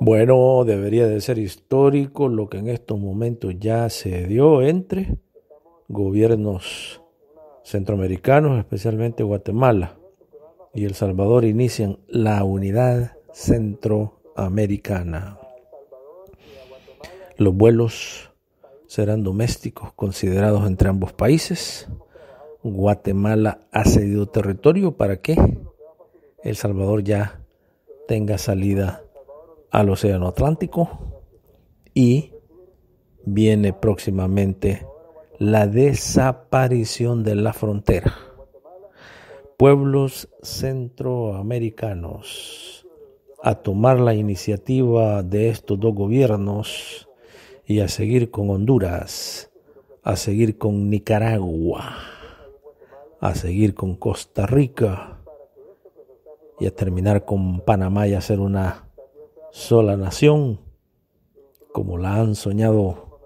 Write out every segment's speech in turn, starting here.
Bueno, debería de ser histórico lo que en estos momentos ya se dio entre gobiernos centroamericanos, especialmente Guatemala y El Salvador, inician la unidad centroamericana. Los vuelos serán domésticos considerados entre ambos países. Guatemala ha cedido territorio para que El Salvador ya tenga salida al Océano Atlántico y viene próximamente la desaparición de la frontera. Pueblos centroamericanos a tomar la iniciativa de estos dos gobiernos y a seguir con Honduras, a seguir con Nicaragua, a seguir con Costa Rica y a terminar con Panamá y hacer una sola nación, como la han soñado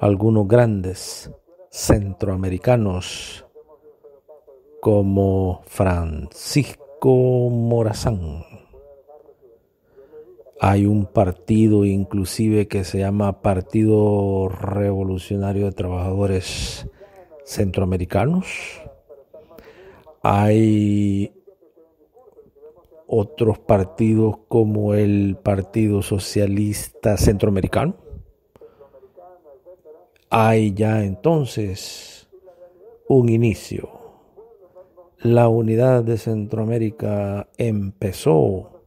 algunos grandes centroamericanos como Francisco Morazán. Hay un partido inclusive que se llama Partido Revolucionario de Trabajadores Centroamericanos. Hay otros partidos como el Partido Socialista Centroamericano. Hay ya entonces un inicio. La unidad de Centroamérica empezó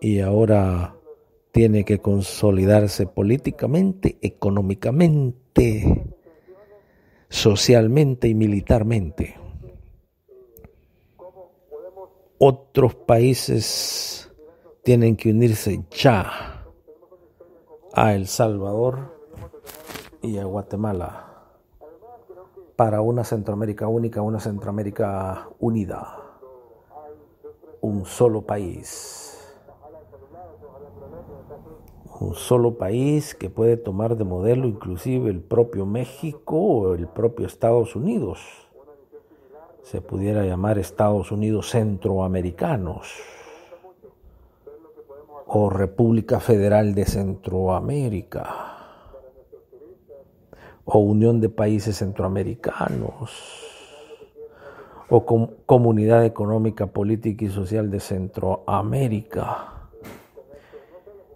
y ahora tiene que consolidarse políticamente, económicamente, socialmente y militarmente. Otros países tienen que unirse ya a El Salvador y a Guatemala para una Centroamérica única, una Centroamérica unida, un solo país un solo país que puede tomar de modelo inclusive el propio México o el propio Estados Unidos. Se pudiera llamar Estados Unidos Centroamericanos o República Federal de Centroamérica o Unión de Países Centroamericanos o Comunidad Económica, Política y Social de Centroamérica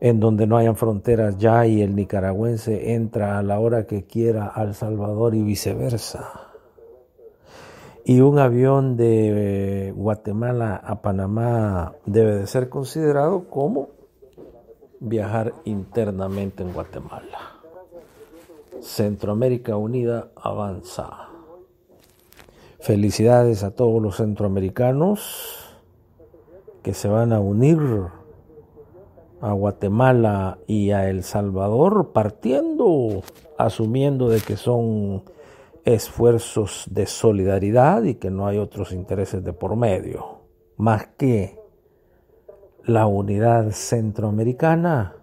en donde no hayan fronteras ya y el nicaragüense entra a la hora que quiera al Salvador y viceversa. Y un avión de Guatemala a Panamá debe de ser considerado como viajar internamente en Guatemala. Centroamérica Unida avanza. Felicidades a todos los centroamericanos que se van a unir a Guatemala y a El Salvador partiendo, asumiendo de que son esfuerzos de solidaridad y que no hay otros intereses de por medio, más que la unidad centroamericana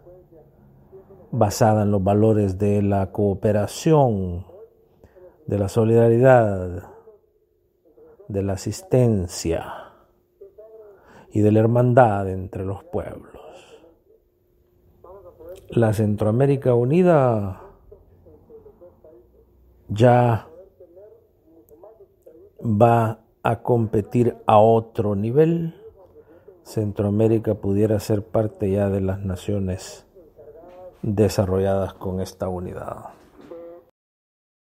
basada en los valores de la cooperación, de la solidaridad, de la asistencia y de la hermandad entre los pueblos. La Centroamérica Unida ya va a competir a otro nivel. Centroamérica pudiera ser parte ya de las naciones desarrolladas con esta unidad.